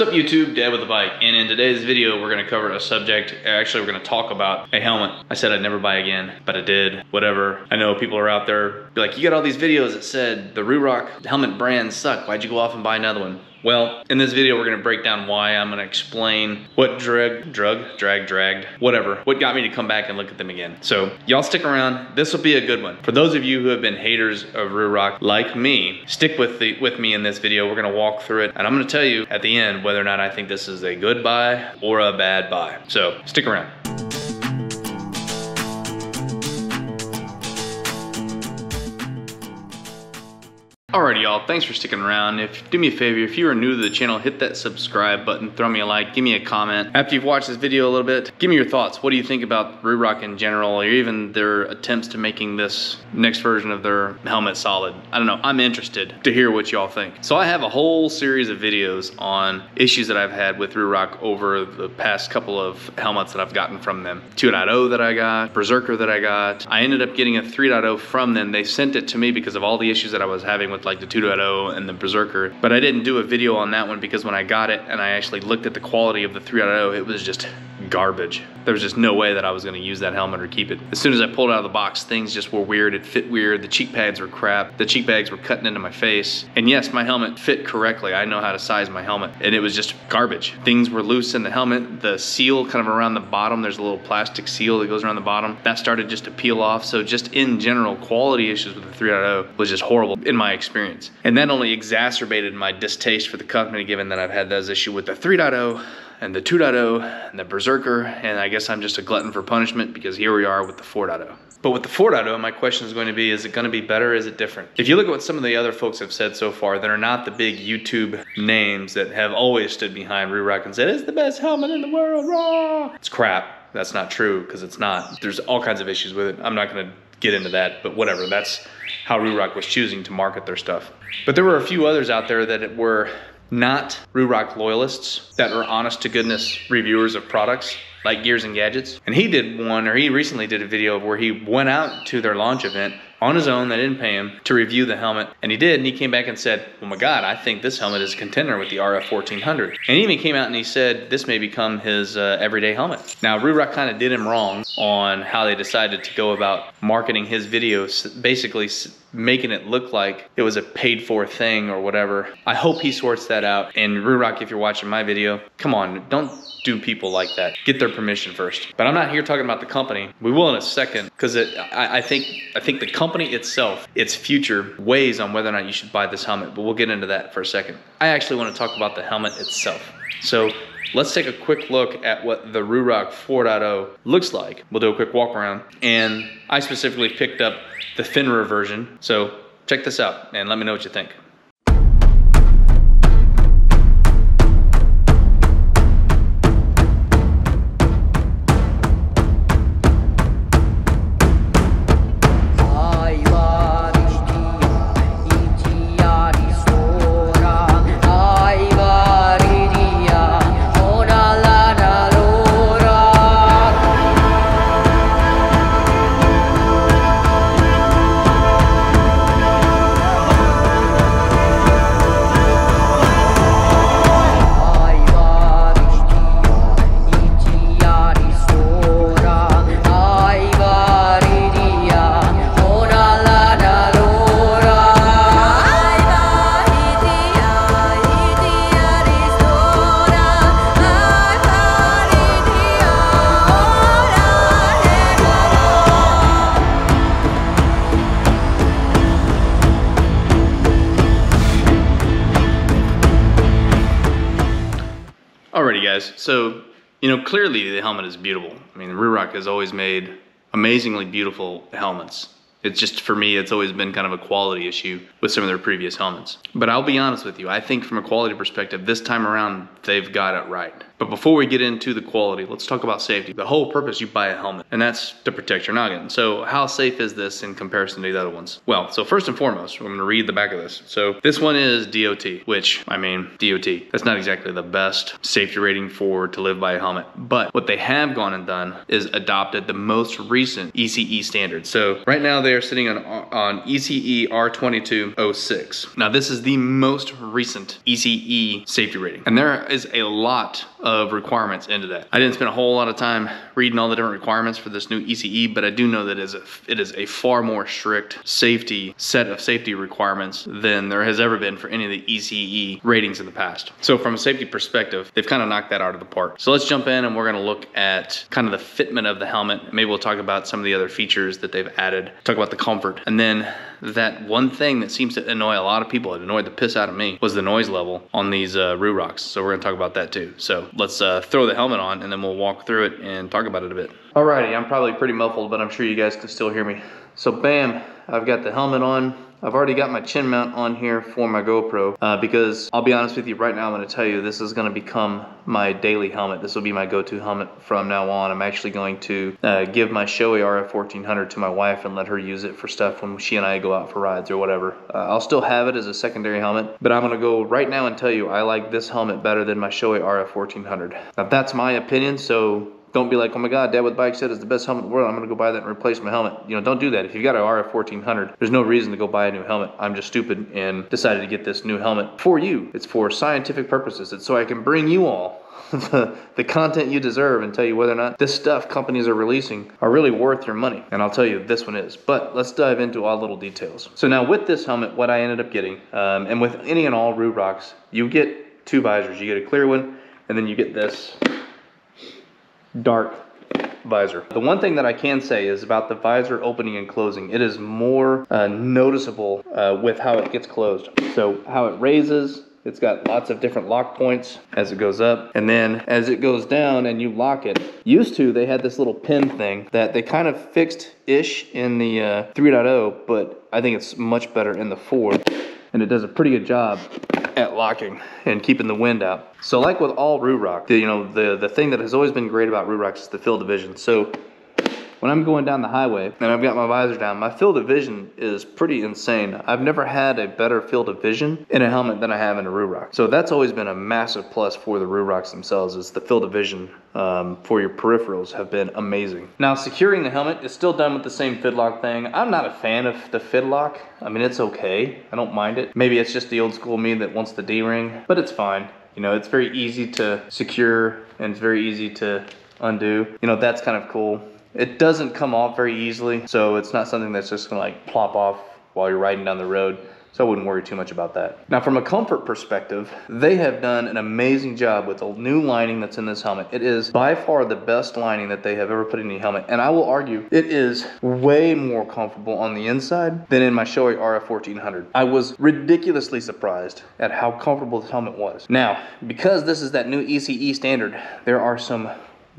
What's up YouTube, Dad with a bike. And in today's video, we're gonna cover a subject, actually we're gonna talk about a helmet. I said I'd never buy again, but I did, whatever. I know people are out there, be like, you got all these videos that said the Ruroc helmet brands suck. Why'd you go off and buy another one? Well, in this video, we're gonna break down why. I'm gonna explain what drug, drug, drag, dragged, whatever, what got me to come back and look at them again. So y'all stick around. This will be a good one. For those of you who have been haters of Ruroc like me, stick with the with me in this video. We're gonna walk through it, and I'm gonna tell you at the end whether or not I think this is a good buy or a bad buy. So stick around. Alrighty y'all, thanks for sticking around. If do me a favor, if you are new to the channel, hit that subscribe button, throw me a like, give me a comment. After you've watched this video a little bit, give me your thoughts. What do you think about Ruroc in general, or even their attempts to making this next version of their helmet solid? I don't know, I'm interested to hear what y'all think. So I have a whole series of videos on issues that I've had with Ruroc over the past couple of helmets that I've gotten from them. 2.0 that I got, Berserker that I got. I ended up getting a 3.0 from them. They sent it to me because of all the issues that I was having with with like the 2.0 and the Berserker. But I didn't do a video on that one because when I got it and I actually looked at the quality of the 3.0, it was just garbage. There was just no way that I was gonna use that helmet or keep it. As soon as I pulled out of the box, things just were weird. It fit weird. The cheek pads were crap. The cheek bags were cutting into my face. And yes, my helmet fit correctly. I know how to size my helmet. And it was just garbage. Things were loose in the helmet. The seal kind of around the bottom, there's a little plastic seal that goes around the bottom. That started just to peel off. So just in general, quality issues with the 3.0 was just horrible in my experience. And that only exacerbated my distaste for the company given that I've had those issues with the 3.0 and the 2.0 and the Berserker, and I guess I'm just a glutton for punishment because here we are with the 4.0. But with the 4.0, my question is going to be, is it going to be better? Is it different? If you look at what some of the other folks have said so far that are not the big YouTube names that have always stood behind Ruroc and said, it's the best helmet in the world, raw. It's crap. That's not true because it's not. There's all kinds of issues with it. I'm not going to get into that, but whatever. That's how Ruroc was choosing to market their stuff. But there were a few others out there that were not Ruroc loyalists that are honest to goodness reviewers of products like Gears and Gadgets. And he did one, or he recently did a video where he went out to their launch event on his own, they didn't pay him, to review the helmet. And he did, and he came back and said, oh my God, I think this helmet is a contender with the RF 1400. And he even came out and he said this may become his uh, everyday helmet. Now, Ruroc kind of did him wrong on how they decided to go about marketing his videos, basically making it look like it was a paid for thing or whatever. I hope he sorts that out. And Ruroc, if you're watching my video, come on, don't do people like that. Get their permission first. But I'm not here talking about the company. We will in a second because I, I think I think the company itself, its future weighs on whether or not you should buy this helmet. But we'll get into that for a second. I actually want to talk about the helmet itself. So let's take a quick look at what the Ruroc 4.0 looks like. We'll do a quick walk around. And I specifically picked up the Fenrir version. So check this out and let me know what you think. Guys, so, you know, clearly the helmet is beautiful. I mean, Ruroc has always made amazingly beautiful helmets. It's just, for me, it's always been kind of a quality issue with some of their previous helmets. But I'll be honest with you, I think from a quality perspective, this time around, they've got it right. But before we get into the quality, let's talk about safety. The whole purpose you buy a helmet, and that's to protect your noggin. So how safe is this in comparison to the other ones? Well, so first and foremost, I'm gonna read the back of this. So this one is DOT, which, I mean, DOT, that's not exactly the best safety rating for to live by a helmet. But what they have gone and done is adopted the most recent ECE standard. So right now they are sitting on, on ECE R2206. Now this is the most recent ECE safety rating. And there is a lot of requirements into that. I didn't spend a whole lot of time reading all the different requirements for this new ECE, but I do know that it is a, it is a far more strict safety set of safety requirements than there has ever been for any of the ECE ratings in the past. So from a safety perspective, they've kind of knocked that out of the park. So let's jump in and we're gonna look at kind of the fitment of the helmet. Maybe we'll talk about some of the other features that they've added, talk about the comfort, and then that one thing that seems to annoy a lot of people, it annoyed the piss out of me, was the noise level on these uh, Rurocs. So we're gonna talk about that too. So let's uh, throw the helmet on and then we'll walk through it and talk about it a bit. Alrighty, I'm probably pretty muffled, but I'm sure you guys can still hear me. So bam, I've got the helmet on. I've already got my chin mount on here for my GoPro uh, because I'll be honest with you right now, I'm going to tell you this is going to become my daily helmet. This will be my go-to helmet from now on. I'm actually going to uh, give my Shoei RF 1400 to my wife and let her use it for stuff when she and I go out for rides or whatever. Uh, I'll still have it as a secondary helmet, but I'm going to go right now and tell you I like this helmet better than my Shoei RF 1400. Now that's my opinion, so don't be like, oh my God, Dad with Bike said it's the best helmet in the world. I'm going to go buy that and replace my helmet. You know, don't do that. If you've got an RF 1400, there's no reason to go buy a new helmet. I'm just stupid and decided to get this new helmet for you. It's for scientific purposes. It's so I can bring you all the, the content you deserve and tell you whether or not this stuff companies are releasing are really worth your money. And I'll tell you this one is. But let's dive into all the little details. So now with this helmet, what I ended up getting, um, and with any and all Rurocs, you get two visors. You get a clear one, and then you get this dark visor. The one thing that I can say is about the visor opening and closing. It is more uh, noticeable uh, with how it gets closed. So how it raises, it's got lots of different lock points as it goes up. And then as it goes down and you lock it, used to they had this little pin thing that they kind of fixed-ish in the uh, 3.0, but I think it's much better in the 4 and it does a pretty good job at locking and keeping the wind out. So like with all Ruroc, the, you know, the, the thing that has always been great about Rurocs is the field division. So when I'm going down the highway and I've got my visor down, my field of vision is pretty insane. I've never had a better field of vision in a helmet than I have in a Ruroc. So that's always been a massive plus for the Rurocs themselves is the field of vision um, for your peripherals have been amazing. Now securing the helmet is still done with the same Fidlock thing. I'm not a fan of the Fidlock. I mean, it's okay. I don't mind it. Maybe it's just the old school me that wants the D-ring, but it's fine. You know, it's very easy to secure and it's very easy to undo. You know, that's kind of cool. It doesn't come off very easily, so it's not something that's just gonna like plop off while you're riding down the road. So I wouldn't worry too much about that. Now from a comfort perspective, they have done an amazing job with the new lining that's in this helmet. It is by far the best lining that they have ever put in a helmet. And I will argue it is way more comfortable on the inside than in my Shoei RF 1400. I was ridiculously surprised at how comfortable this helmet was. Now, because this is that new ECE standard, there are some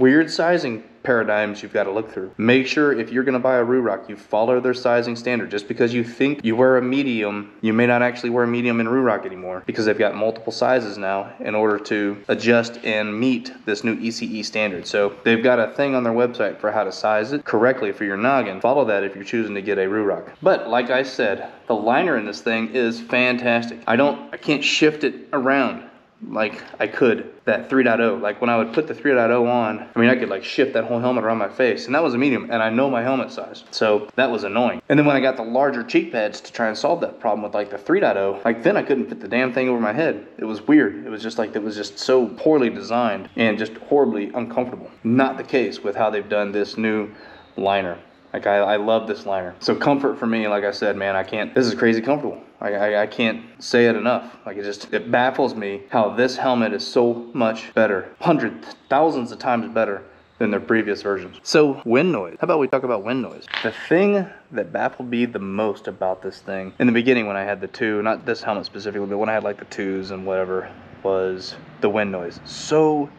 weird sizing paradigms you've got to look through. Make sure if you're going to buy a Ruroc, you follow their sizing standard. Just because you think you wear a medium, you may not actually wear a medium in Ruroc anymore because they've got multiple sizes now in order to adjust and meet this new ECE standard. So they've got a thing on their website for how to size it correctly for your noggin. Follow that if you're choosing to get a Ruroc. But like I said, the liner in this thing is fantastic. I don't, I can't shift it around like I could that 3.0. Like when I would put the 3.0 on, I mean, I could like shift that whole helmet around my face, and that was a medium, and I know my helmet size, so that was annoying. And then when I got the larger cheek pads to try and solve that problem with like the 3.0, like then I couldn't fit the damn thing over my head. It was weird. It was just like it was just so poorly designed and just horribly uncomfortable. Not the case with how they've done this new liner. Like I, I love this liner. So comfort for me, like I said, man, I can't. This is crazy comfortable. I, I, I, can't say it enough. Like it just it baffles me how this helmet is so much better, hundreds, thousands of times better than their previous versions. So wind noise. How about we talk about wind noise? The thing that baffled me the most about this thing in the beginning when I had the two, not this helmet specifically, but when I had like the twos and whatever, was the wind noise. So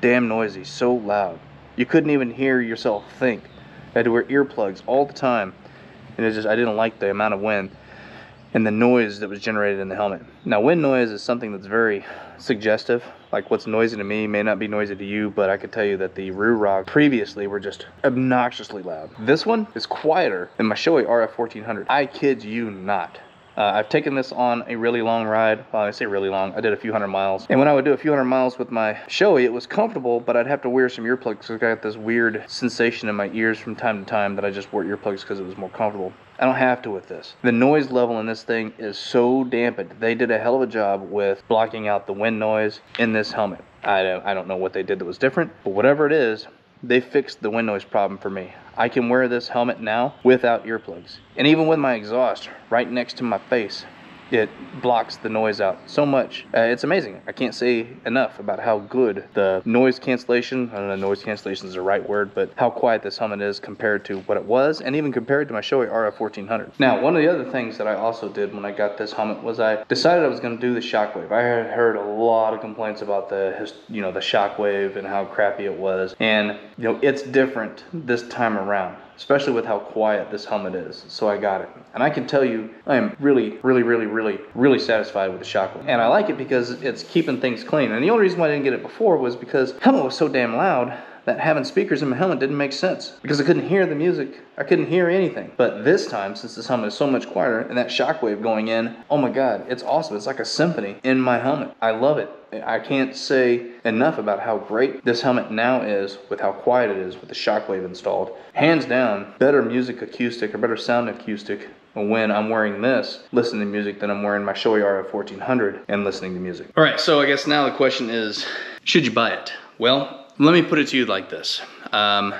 damn noisy, so loud. You couldn't even hear yourself think. I had to wear earplugs all the time. And it just, I didn't like the amount of wind and the noise that was generated in the helmet. Now wind noise is something that's very suggestive. Like what's noisy to me may not be noisy to you, but I could tell you that the Ruroc previously were just obnoxiously loud. This one is quieter than my Shoei RF 1400. I kid you not. Uh, I've taken this on a really long ride. Well, I say really long. I did a few hundred miles. And when I would do a few hundred miles with my Shoei, it was comfortable, but I'd have to wear some earplugs because I got this weird sensation in my ears from time to time that I just wore earplugs because it was more comfortable. I don't have to with this. The noise level in this thing is so dampened. They did a hell of a job with blocking out the wind noise in this helmet. I don't, I don't know what they did that was different, but whatever it is, they fixed the wind noise problem for me. I can wear this helmet now without earplugs. And even with my exhaust right next to my face, it blocks the noise out so much. Uh, it's amazing. I can't say enough about how good the noise cancellation, I don't know noise cancellation is the right word, but how quiet this helmet is compared to what it was and even compared to my Shoei RF 1400. Now, one of the other things that I also did when I got this helmet was I decided I was going to do the shockwave. I had heard a lot of complaints about the, you know, the shockwave and how crappy it was. And, you know, it's different this time around especially with how quiet this helmet is. So I got it. And I can tell you, I am really, really, really, really, really satisfied with the Shockwave. And I like it because it's keeping things clean. And the only reason why I didn't get it before was because oh, helmet was so damn loud that having speakers in my helmet didn't make sense because I couldn't hear the music. I couldn't hear anything. But this time, since this helmet is so much quieter and that shockwave going in, oh my God, it's awesome. It's like a symphony in my helmet. I love it. I can't say enough about how great this helmet now is with how quiet it is with the shockwave installed. Hands down, better music acoustic or better sound acoustic when I'm wearing this, listening to music, than I'm wearing my Shoei RF 1400 and listening to music. All right, so I guess now the question is, should you buy it? Well, let me put it to you like this. Um,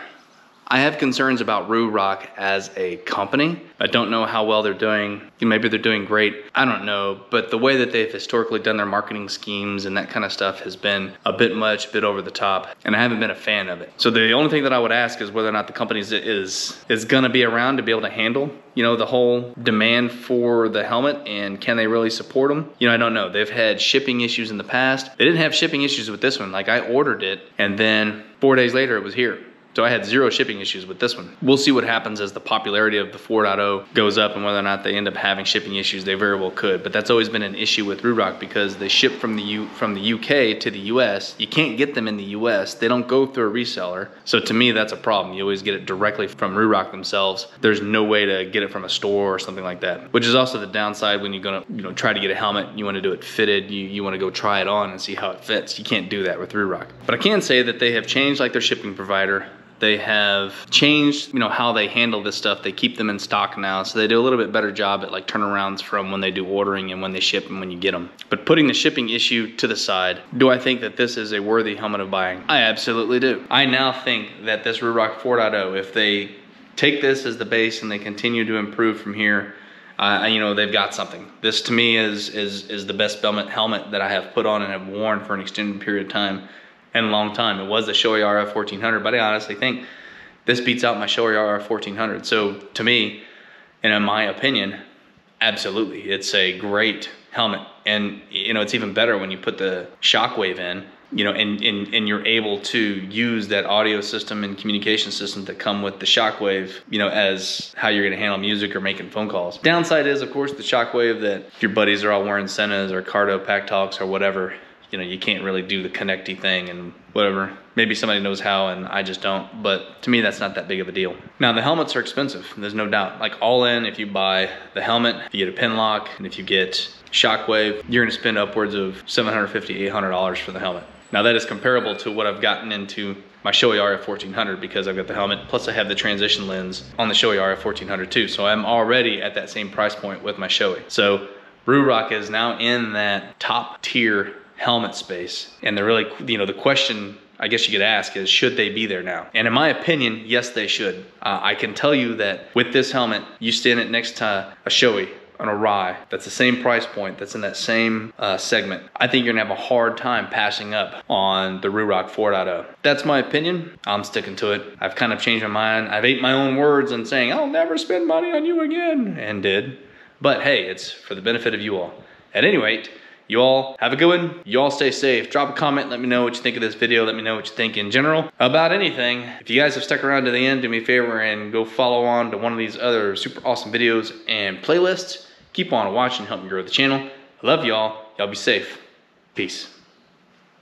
I have concerns about Ruroc as a company. I don't know how well they're doing. Maybe they're doing great. I don't know. But the way that they've historically done their marketing schemes and that kind of stuff has been a bit much, a bit over the top. And I haven't been a fan of it. So the only thing that I would ask is whether or not the company is, is, is gonna be around to be able to handle, you know, the whole demand for the helmet and can they really support them? You know, I don't know. They've had shipping issues in the past. They didn't have shipping issues with this one. Like I ordered it and then four days later it was here. So I had zero shipping issues with this one. We'll see what happens as the popularity of the 4.0 goes up and whether or not they end up having shipping issues. They very well could, but that's always been an issue with Ruroc because they ship from the U from the UK to the US. You can't get them in the US. They don't go through a reseller. So to me, that's a problem. You always get it directly from Ruroc themselves. There's no way to get it from a store or something like that, which is also the downside when you're gonna you know try to get a helmet. You want to do it fitted. You you want to go try it on and see how it fits. You can't do that with Ruroc. But I can say that they have changed like their shipping provider. They have changed, you know, how they handle this stuff. They keep them in stock now, so they do a little bit better job at like turnarounds from when they do ordering and when they ship and when you get them. But putting the shipping issue to the side, do I think that this is a worthy helmet of buying? I absolutely do. I now think that this Ruroc 4.0, if they take this as the base and they continue to improve from here, uh, you know they've got something. This to me is is is the best helmet helmet that I have put on and have worn for an extended period of time in a long time. It was the Shoei RF 1400, but I honestly think this beats out my Shoei RF 1400. So to me, and in my opinion, absolutely, it's a great helmet. And you know, it's even better when you put the shockwave in, you know, and, and, and you're able to use that audio system and communication system that come with the shockwave, you know, as how you're gonna handle music or making phone calls. Downside is, of course, the shockwave that your buddies are all wearing Senas or Cardo Pack Talks or whatever, you know, you can't really do the connecty thing and whatever. Maybe somebody knows how and I just don't, but to me that's not that big of a deal. Now the helmets are expensive, there's no doubt. Like all in, if you buy the helmet, if you get a pin lock, and if you get shockwave, you're gonna spend upwards of $750, $800 for the helmet. Now that is comparable to what I've gotten into my Shoei RF 1400 because I've got the helmet, plus I have the transition lens on the Shoei RF 1400 too. So I'm already at that same price point with my Shoei. So Ruroc is now in that top tier helmet space. And the really, you know, the question I guess you could ask is should they be there now? And in my opinion, yes, they should. Uh, I can tell you that with this helmet, you stand it next to a Shoei on Arai that's the same price point that's in that same uh, segment. I think you're gonna have a hard time passing up on the Ruroc 4.0 that's my opinion. I'm sticking to it. I've kind of changed my mind. I've ate my own words and saying i'll never spend money on you again and did. But hey it's for the benefit of you all. At any rate you all have a good one. You all stay safe. Drop a comment. Let me know what you think of this video. Let me know what you think in general about anything. If you guys have stuck around to the end, do me a favor and go follow on to one of these other super awesome videos and playlists. Keep on watching. Help me grow the channel. I love y'all. Y'all be safe. Peace.